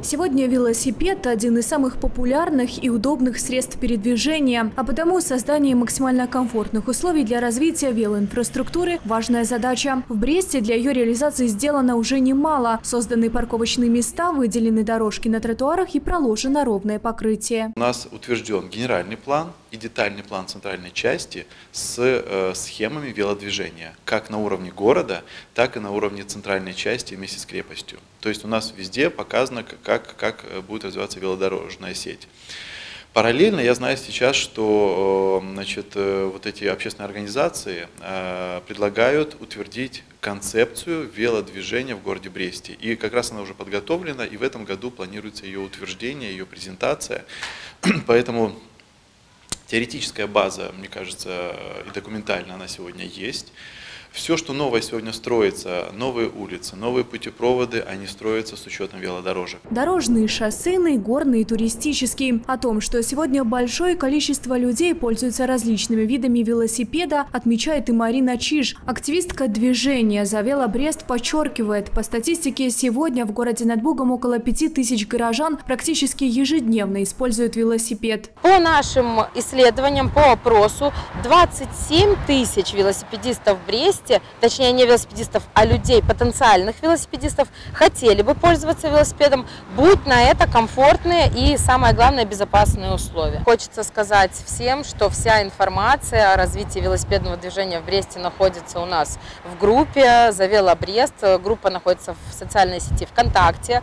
Сегодня велосипед – один из самых популярных и удобных средств передвижения, а потому создание максимально комфортных условий для развития велоинфраструктуры – важная задача. В Бресте для ее реализации сделано уже немало. Созданы парковочные места, выделены дорожки на тротуарах и проложено ровное покрытие. У нас утвержден генеральный план и детальный план центральной части с э, схемами велодвижения, как на уровне города, так и на уровне центральной части вместе с крепостью. То есть у нас везде показано, как, как э, будет развиваться велодорожная сеть. Параллельно я знаю сейчас, что э, значит, э, вот эти общественные организации предлагают утвердить концепцию велодвижения в городе Бресте. И как раз она уже подготовлена, и в этом году планируется ее утверждение, ее презентация. Поэтому теоретическая база, мне кажется, и документально она сегодня есть. Все, что новое сегодня строится, новые улицы, новые путепроводы, они строятся с учетом велодорожек. Дорожные, шоссейные, горные, туристические. О том, что сегодня большое количество людей пользуются различными видами велосипеда, отмечает и Марина Чиж. Активистка движения «За Брест» подчеркивает, по статистике сегодня в городе над Бугом около пяти тысяч горожан практически ежедневно используют велосипед. По нашим исследованиям, по опросу, 27 тысяч велосипедистов в Бресте месте, точнее не велосипедистов, а людей, потенциальных велосипедистов, хотели бы пользоваться велосипедом, будь на это комфортные и, самое главное, безопасные условия. Хочется сказать всем, что вся информация о развитии велосипедного движения в Бресте находится у нас в группе «Завела Брест». Группа находится в социальной сети ВКонтакте.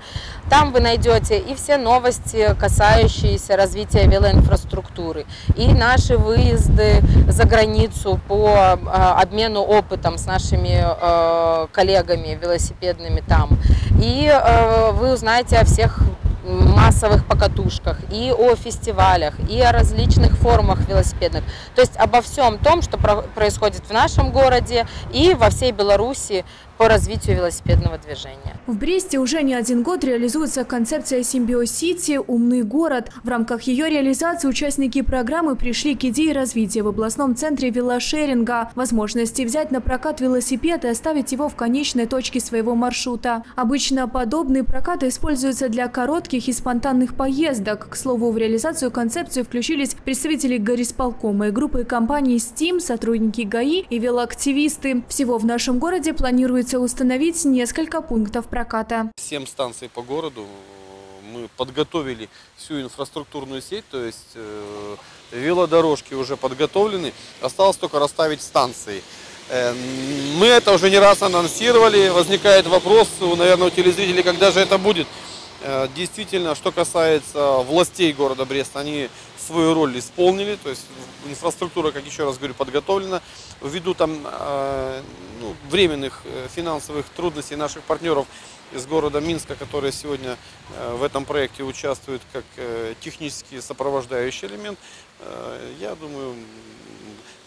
Там вы найдете и все новости, касающиеся развития велоинфраструктуры, и наши выезды за границу по а, обмену опытом там с нашими э, коллегами велосипедными там. И э, вы узнаете о всех массовых покатушках, и о фестивалях, и о различных формах велосипедных. То есть обо всем том, что происходит в нашем городе и во всей Беларуси по развитию велосипедного движения. В Бресте уже не один год реализуется концепция «Симбиосити. Умный город». В рамках ее реализации участники программы пришли к идее развития в областном центре велошеринга, возможности взять на прокат велосипед и оставить его в конечной точке своего маршрута. Обычно подобные прокаты используются для коротких и спонтанных поездок. К слову, в реализацию концепции включились представители горисполкома и группы компаний Steam, сотрудники ГАИ и велоактивисты. Всего в нашем городе планируется планируется установить несколько пунктов проката. Семь станций по городу мы подготовили всю инфраструктурную сеть, то есть э, велодорожки уже подготовлены, осталось только расставить станции. Э, мы это уже не раз анонсировали, возникает вопрос, наверное, у телезрителей, когда же это будет. Э, действительно, что касается властей города Брест, они свою роль исполнили, то есть инфраструктура, как еще раз говорю, подготовлена. Ввиду там э, ну, временных э, финансовых трудностей наших партнеров из города Минска, которые сегодня в этом проекте участвуют как технический сопровождающий элемент, я думаю,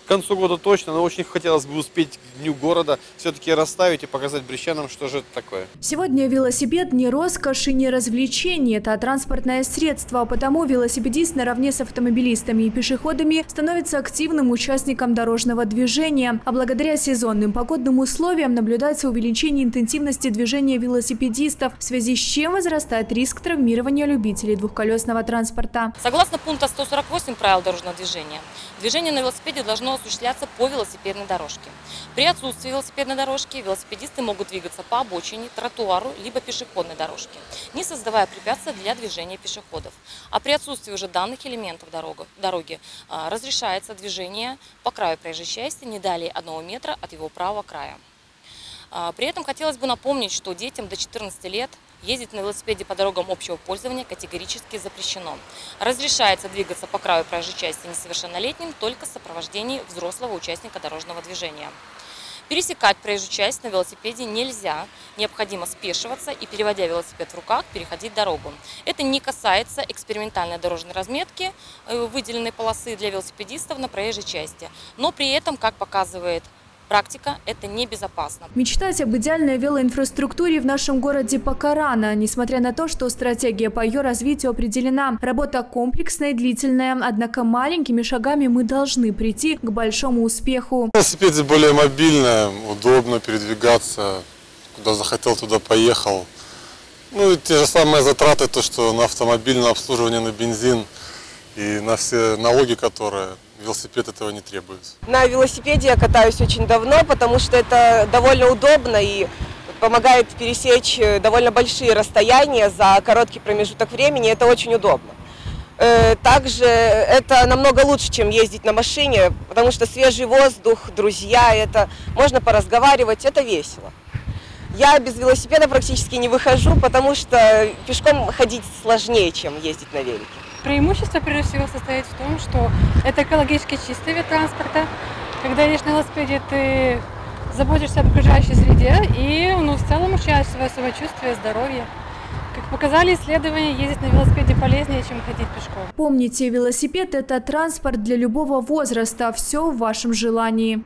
к концу года точно, но очень хотелось бы успеть к Дню города все-таки расставить и показать брещанам, что же это такое. Сегодня велосипед не роскошь и не развлечение, это транспортное средство, а потому велосипедист наравне с автомобилистами и пешеходами становится активным участником дорожного движения. А благодаря сезонным погодным условиям наблюдается увеличение интенсивности движения велосипедистов, в связи с чем возрастает риск травмирования любителей двухколесного транспорта. Согласно пункта 148 правил дорожного движения, движение на велосипеде должно осуществляться по велосипедной дорожке. При отсутствии велосипедной дорожки велосипедисты могут двигаться по обочине, тротуару либо пешеходной дорожке, не создавая препятствия для движения пешеходов. А при отсутствии уже данных элементов дороги а, разрешается движение по краю проезжей части не далее 1 метра от его правого края. А, при этом хотелось бы напомнить, что детям до 14 лет ездить на велосипеде по дорогам общего пользования категорически запрещено. Разрешается двигаться по краю проезжей части несовершеннолетним только в сопровождении взрослого участника дорожного движения. Пересекать проезжую часть на велосипеде нельзя. Необходимо спешиваться и, переводя велосипед в руках, переходить дорогу. Это не касается экспериментальной дорожной разметки, э, выделенной полосы для велосипедистов на проезжей части. Но при этом, как показывает практика – это небезопасно. Мечтать об идеальной велоинфраструктуре в нашем городе пока рано, несмотря на то, что стратегия по ее развитию определена. Работа комплексная и длительная, однако маленькими шагами мы должны прийти к большому успеху. Велосипед более мобильная, удобно передвигаться, куда захотел, туда поехал. Ну и те же самые затраты, то что на автомобиль, на обслуживание, на бензин и на все налоги, которые велосипед этого не требует. На велосипеде я катаюсь очень давно, потому что это довольно удобно и помогает пересечь э, довольно большие расстояния за короткий промежуток времени. Это очень удобно. Э, Также это намного лучше, чем ездить на машине, потому что свежий воздух, друзья, это можно поразговаривать, это весело. Я без велосипеда практически не выхожу, потому что пешком ходить сложнее, чем ездить на велике. Преимущество, прежде всего, состоит в том, что это экологически чистый вид транспорта. Когда едешь на велосипеде, ты заботишься об окружающей среде и ну, в целом улучшаешь свое самочувствие, здоровье. Как показали исследования, ездить на велосипеде полезнее, чем ходить пешком. Помните, велосипед – это транспорт для любого возраста. Все в вашем желании.